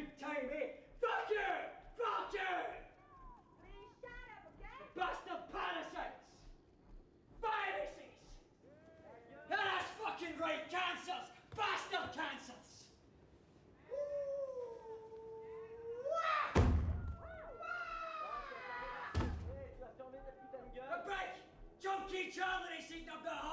every time, eh? Fuck you! Fuck you! Please shut up, okay? Bastard parasites! Viruses! Yeah, that's fucking right! Cancers! Bastard cancers! A Break! Junkie Charlie, c'est dans le